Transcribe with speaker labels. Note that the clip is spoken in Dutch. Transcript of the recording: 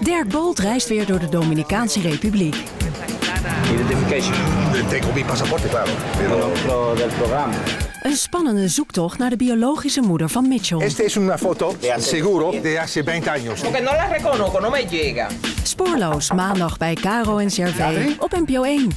Speaker 1: Dirk Bolt reist weer door de Dominicaanse Republiek.
Speaker 2: Identification.
Speaker 3: Tengo mi pasaporte, claro.
Speaker 2: Del programa.
Speaker 1: Een spannende zoektocht naar de biologische moeder van Mitchell.
Speaker 3: Este es una foto, seguro, de hace 20 años.
Speaker 4: Porque no la reconozco, no me llega.
Speaker 1: Spoorloos, maandag bij Caro en Cervé op NPO 1.